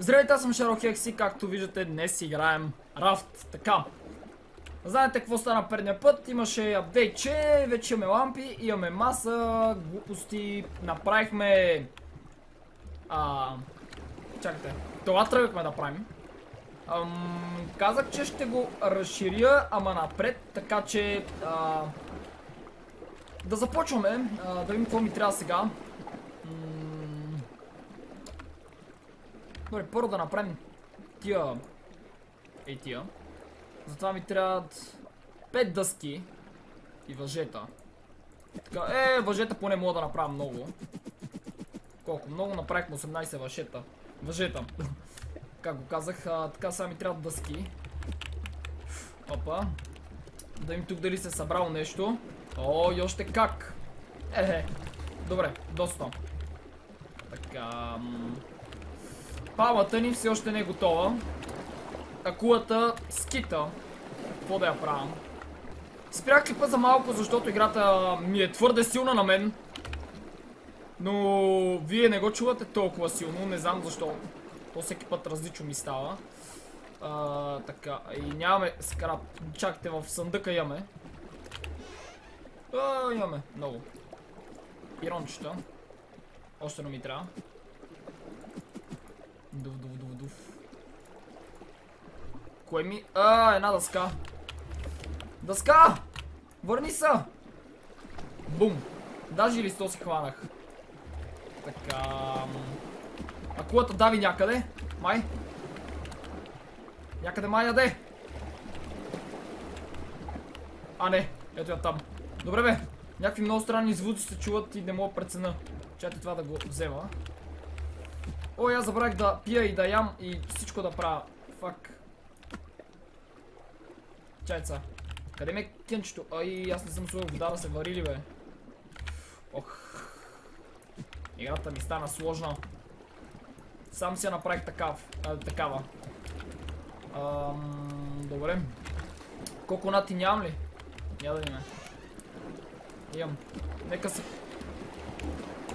Здравейте, аз съм Шаро Хекси, както виждате днес играем Рафт. Така. Знаете какво стана предния път? Имаше апдейт, че вече имаме лампи, имаме маса, глупости, направихме... А... Чакайте, това тръгвахме да правим. Ам, казах, че ще го разширя, ама напред, така че... А... Да започваме, а, да видим какво ми трябва сега. Добре, първо да направим тия... Ей тия. Затова ми трябват 5 дъски и въжета. Така, е, въжета поне мога да направя много. Колко? Много направихме 18 въжета. Въжета. как го казах, така сега ми трябват дъски. Опа. Да им тук дали се е събрало нещо. О, и още как. Ехе. Добре, доста. Така. Палата ни все още не е готова. Акулата скита. Какво да я правя? Спрях клипа за малко, защото играта ми е твърде силна на мен. Но вие не го чувате толкова силно, не знам защо. То всеки път различно ми става. А, така, и нямаме скрап. Чакайте, в съндъка имаме. А, имаме, много. Ирончета. Още не ми трябва. Дув, дув, дув, дув. Кое ми... А, една дъска. Дъска! Върни се! Бум! Даже листо си хванах. Така... Акулата дави някъде. Май. Някъде май яде. А, не. Ето я там. Добре, бе. Някакви много странни звуци се чуват и не мога прецена. Чайте това да го взема. Ой, аз забравих да пия и да ям и всичко да правя. Фак. Чайца. Къде ме е кенчето? Ай, аз не съм сложил вода да се варили, бе. Ох. Играта ми стана сложна. Сам си я направих такав, а, такава. Ам, добре. Колко нати нямам ли? Няма да имаме. Имам. Нека се...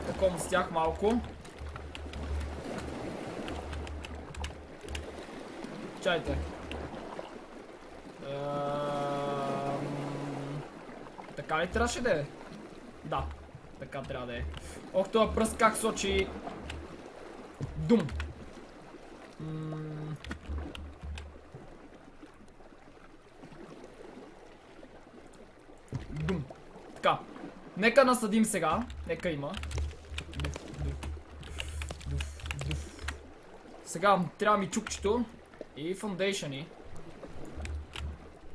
Таком с тях малко. Чайте. Така ли трябваше да е? Да. Така трябва да е. Ох, това пръст как сочи... Дум. Дум. Така. Нека насъдим сега. Нека има. Сега трябва ми чукчето. И фундейшъни.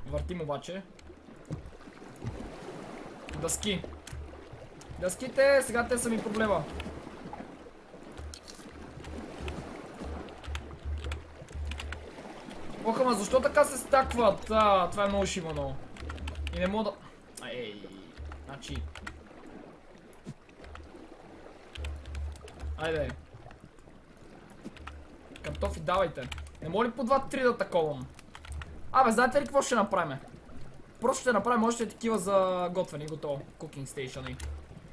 Въртим обаче. Дъски. Дъските, сега те са ми проблема. Ох, ама защо така се стакват? А, това е много шимано. И не мога да... Ей, значи... Айде. Картофи давайте. Не мога ли по 2-3 да таковам? Абе, знаете ли какво ще направим? Просто ще направим още такива за готвени, готово. Cooking station.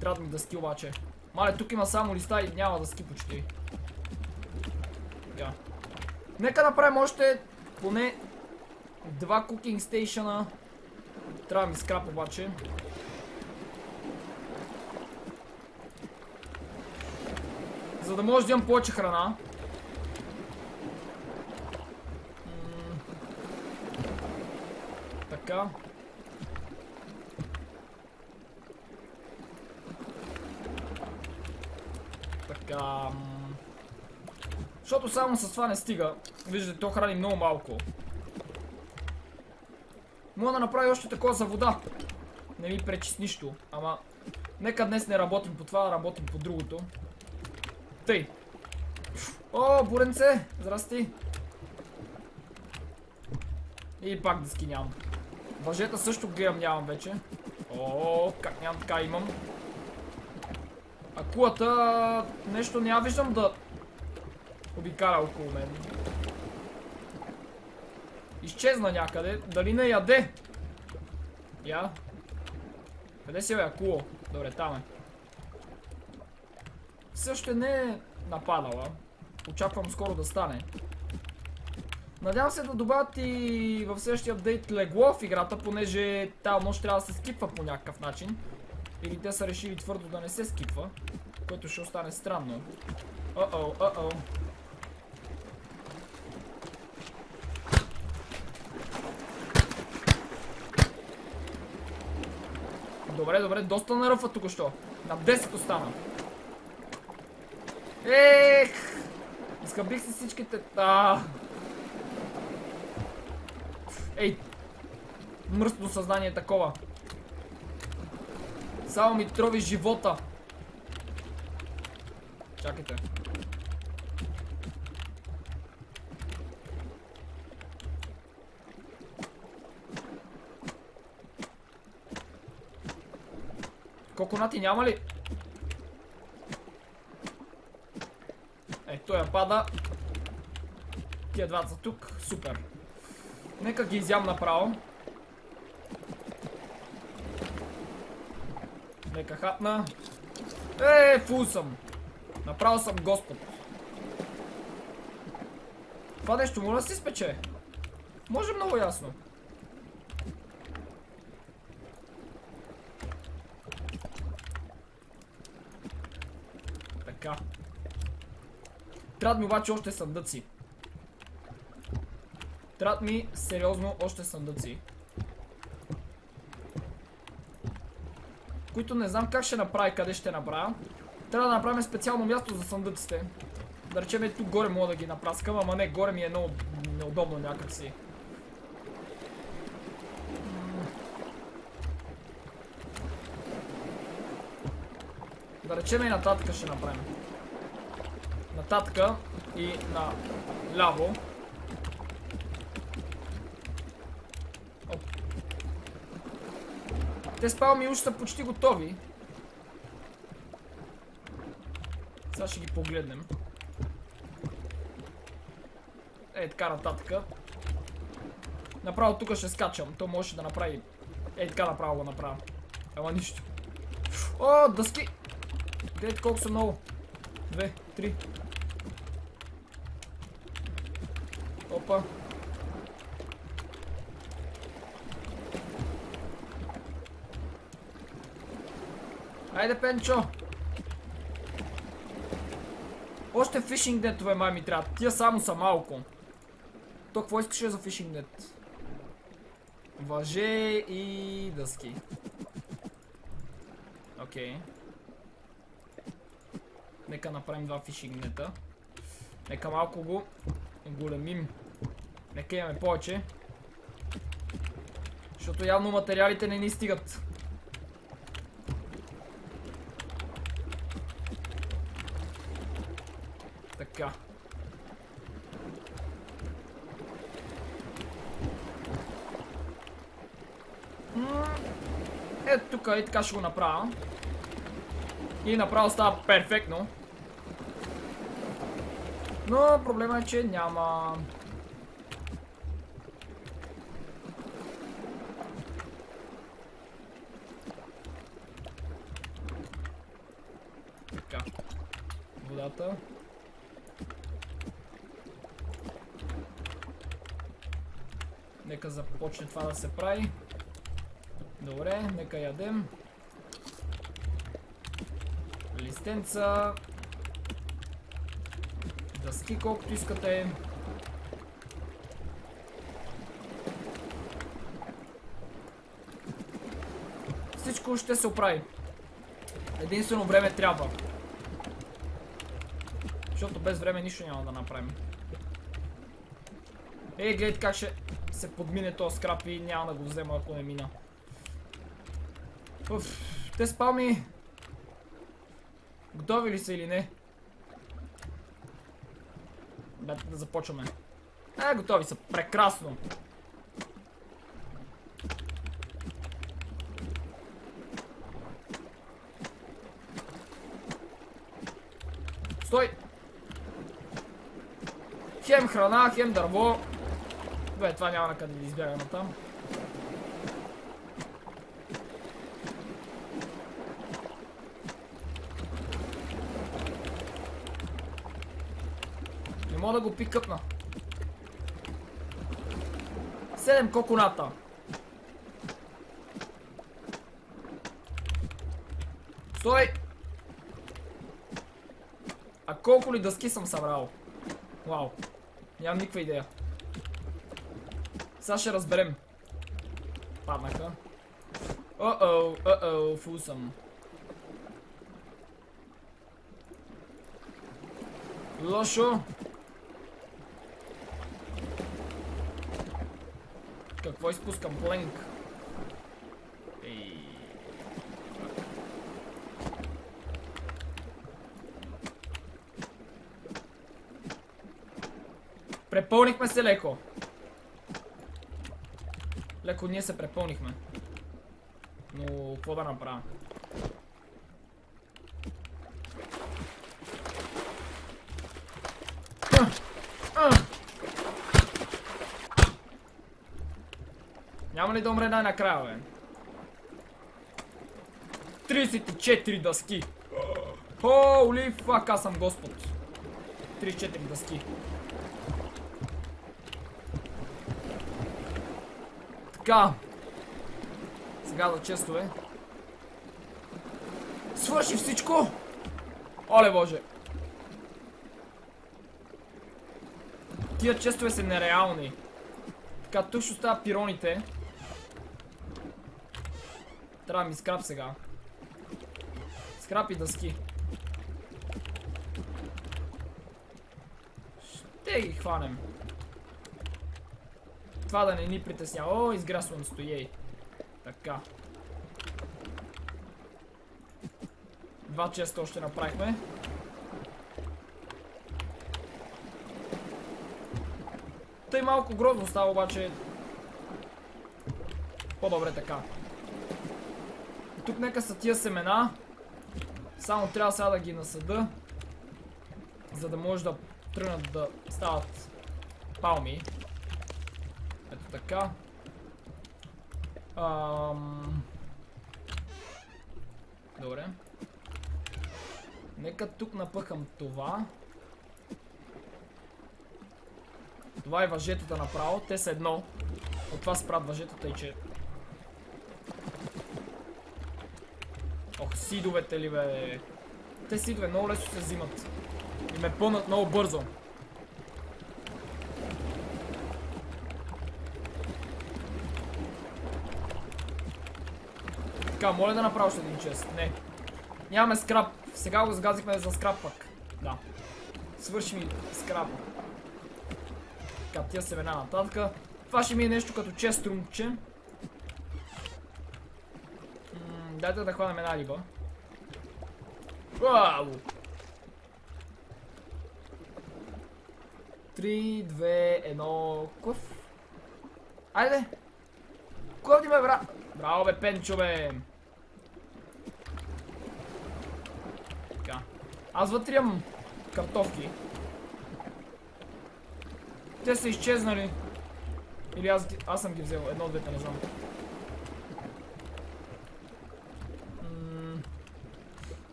Трябва да ми дъски обаче. Мале, тук има само листа и няма дъски почти. Така. Нека направим още поне два cooking station. Трябва да ми скрап обаче. За да може да имам повече храна. Така. Така. Защото само с това не стига. Виждате, то храни много малко. Мога да направя още такова за вода. Не ми пречи с нищо. Ама, нека днес не работим по това, работим по другото. Тъй. О, буренце! Здрасти! И пак дъски нямам. Въжета също гледам нямам вече. О, как нямам така имам. Акулата нещо няма виждам да обикара около мен. Изчезна някъде. Дали не яде? Я. Къде си бе акуло? Добре, там е. Също не е нападала. Очаквам скоро да стане. Надявам се да добавят и в следващия апдейт легло в играта, понеже тази нощ трябва да се скипва по някакъв начин. Или те са решили твърдо да не се скипва, което ще остане странно. Uh-oh, uh-oh. Добре, добре, доста наръфа тук що. На 10 остана. Ех! Изхъбих си всичките... А. Ей! Мръсно съзнание такова. Само ми трови живота. Чакайте. Коконати няма ли? Е, той я пада. Тия двата са тук. Супер. Нека ги изям направо. Нека хапна. Е, фул съм. Направо съм господ. Това нещо може да си спече. Може много ясно. Така. Трябва ми обаче още съндъци. Трябва ми сериозно още съндъци. Които не знам как ще направя, къде ще направя. Трябва да направим специално място за съндъците. Да речем е тук горе мога да ги напраскам, ама не, горе ми е много неудобно някакси. Да речем и нататък ще направим. Нататък и на ляво. Те спалми уж са почти готови. Сега ще ги погледнем. Ей така нататък. Направо тук ще скачам. То може да направи. Ей така направо го направя. Ама нищо. О, дъски! Гледайте колко са много. Две, три. Опа. Айде, Пенчо! Още фишинг нетове май ми трябва. Тия само са малко. То какво искаше за фишинг нет? Въже и дъски. Окей. Okay. Нека направим два фишинг нета. Нека малко го големим. Нека имаме повече. Защото явно материалите не ни стигат. Така. Ето тук и така ще го направя. И направо става перфектно. Но проблема е, че няма... Така. Водата. Нека започне това да се прави. Добре, нека ядем. Листенца. Дъски колкото искате. Всичко ще се оправи. Единствено време трябва. Защото без време нищо няма да направим. Ей, гледайте как ще се подмине този скрап и няма да го взема ако не мина. Уф, те спалми. Готови ли са или не? Дайте да започваме. Е, готови са. Прекрасно. Стой! Хем храна, хем дърво. Бе, това няма на къде да избягаме там. Не мога да го пикъпна. Седем коконата. Стой! А колко ли дъски съм събрал? Вау. Нямам никаква идея. Сега ще разберем. Паднаха. О-оу, о-оу, фул съм. Лошо. Какво изпускам? Пленк. Ей. Препълнихме се леко. Леко ние се препълнихме. Но какво да направя? Няма ли да умре най-накрая, бе? 34 дъски! Holy fuck, аз съм господ! 34 дъски. Така. Сега за честове. Свърши всичко! Оле боже! Тия честове са нереални. Така, тук ще оставя пироните. Трябва ми скрап сега. Скрап и дъски. Ще ги хванем. Това да не ни притеснява. О, изгря слънцето, ей. Така. Два честа още направихме. Тъй малко грозно става, обаче... По-добре така. Тук нека са тия семена. Само трябва сега да ги насъда. За да може да тръгнат да стават палми. Ето така. Ам... Добре. Нека тук напъхам това. Това е въжетата направо. Те са едно. От това спрат въжетата и че... Ох, сидовете ли бе. Те сидове много лесно се взимат. И ме пълнат много бързо. Така, моля да направя още един чест. Не. Нямаме скрап. Сега го сгазихме за скрап пък. Да. Свърши ми скрапа. Така, тия семена нататък. Това ще ми е нещо като чест румче. Дайте да хванем една риба. Вау! 3, 2, 1, куф. Айде! Коди ме, бра... Браво, бе, Пенчо, бе! Така. Аз вътре имам картофки. Те са изчезнали. Или аз, аз съм ги взел. Едно от двете, не знам.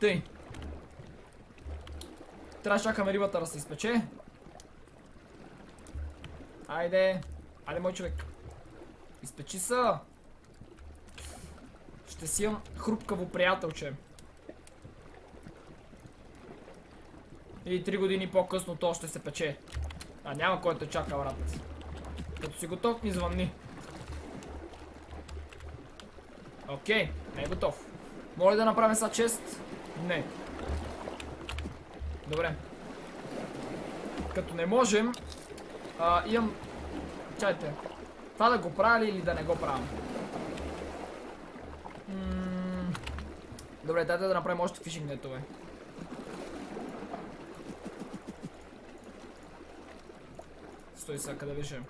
Тъй. Трябва да чакаме рибата да се изпече. Айде. Айде, мой човек. Изпечи са. Ще си имам хрупкаво приятелче. И три години по-късно то ще се пече. А няма кой те чака, брат. Като си готов, ми звънни. Окей, не е готов. Моля да направим са чест. Не. Добре. Като не можем, а, имам... Чайте. Това да го правя ли или да не го правя? Добре, дайте да направим още фишинг нетове. Стой сега, къде беше?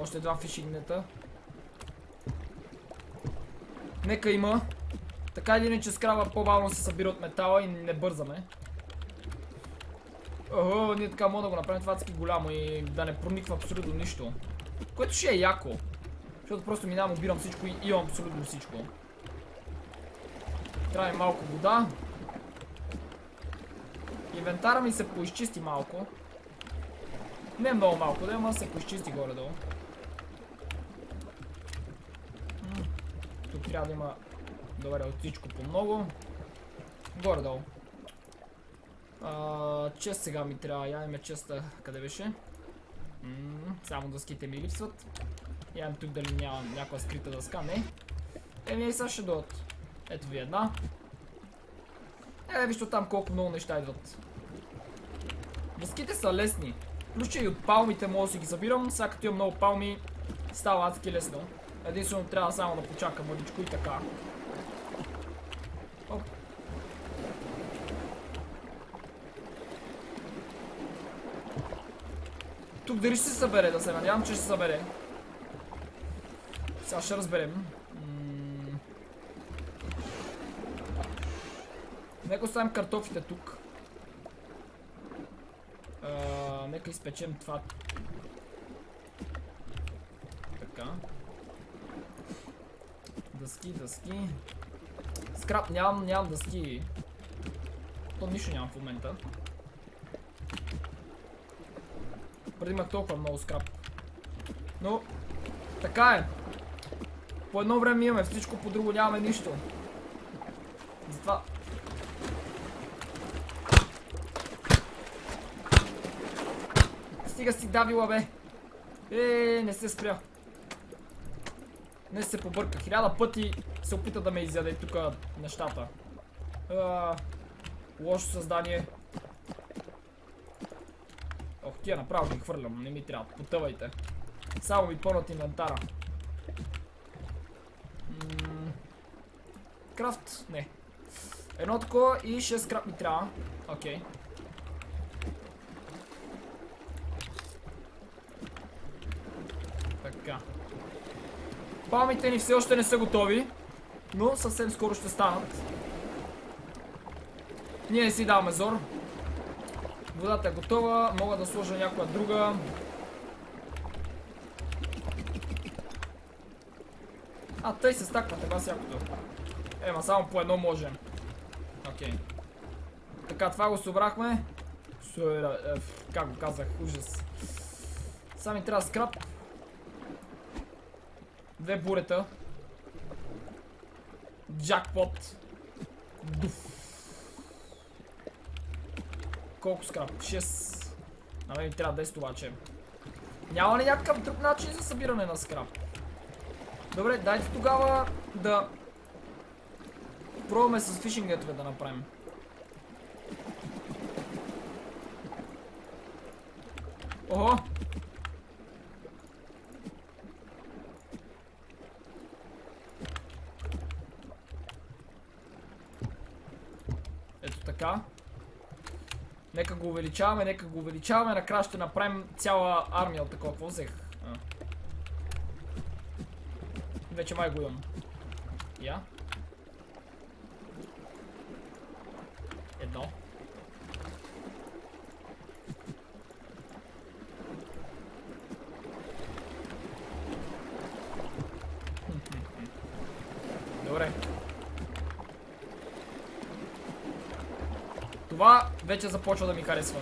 Още два фишинг нета. Нека има. Така или иначе скраба по-бавно се събира от метала и не бързаме. Охо, ние така мога да го направим това таки голямо и да не прониква абсолютно нищо. Което ще е яко. Защото просто минавам, обирам всичко и имам абсолютно всичко. Трябва малко вода. Инвентара ми се поизчисти малко. Не много малко, да, ама се поизчисти горе-долу. Тук трябва да има добре от всичко по много. Горе-долу. Чест сега ми трябва. Я име честа. Къде беше? Само дъските ми липсват. Я тук дали няма някаква скрита дъска. Не. Еми и сега ще дойдат. Ето ви една. Е, вижте там колко много неща идват. Дъските са лесни. Че и от палмите мога да си ги събирам. Сега като имам много палми, става адски лесно. Единствено трябва само да почакам мъдичко и така. Тук дали ще се събере, да се надявам, че ще се събере. Сега ще разберем. Нека оставим картофите тук. А, нека изпечем това. Така. Дъски, дъски. Скрап, нямам, нямам дъски. То нищо нямам в момента. Преди имах толкова много скрап. Но, така е. По едно време имаме всичко, по друго нямаме нищо. Затова... Стига си давила, бе. Е, не се спря. Не се побърка. Хиляда пъти се опита да ме изяде тук нещата. А, лошо създание. Ох, тия направо ги хвърлям. Не ми трябва. Потъвайте. Само ми пълнат инвентара. Крафт? Не. Едно такова и 6 крап ми трябва. Окей. Така. Палмите ни все още не са готови, но съвсем скоро ще станат. Ние си даваме зор. Водата е готова, мога да сложа някоя друга. А, тъй се стаквате, бас якото. Ема, само по едно можем. Окей. Така, това го събрахме. Как го казах, ужас. Сега ми трябва скрап. Две бурета. Джакпот. Дуф. Колко скрап? 6. На мен ми трябва 10 обаче. Няма ли някакъв друг начин за събиране на скрап? Добре, дайте тогава да пробваме с фишинг да направим. Охо! Ето така. Нека го увеличаваме, нека го увеличаваме. Накрая ще направим цяла армия от такова. Какво взех? Вече май го имам. Я. Едно. Добре. Това вече започва да ми харесва.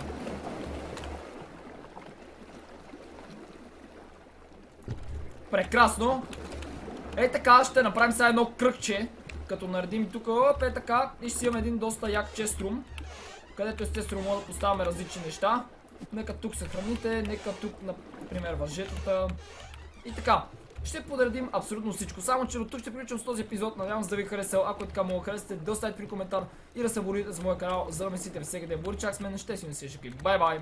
Прекрасно. Е така, ще направим сега едно кръгче. Като наредим тук, оп, е така. И ще си имаме един доста як честрум. Където естествено може да поставяме различни неща. Нека тук се храните, нека тук, например, въжетата. И така. Ще подредим абсолютно всичко. Само, че до тук ще приключвам с този епизод. Надявам се да ви харесал. Ако е така мога харесате, да оставите при коментар и да се абонирате за моя канал, за да ме сите всеки ден. Бури чак с мен, ще си не се шикли. Бай бай!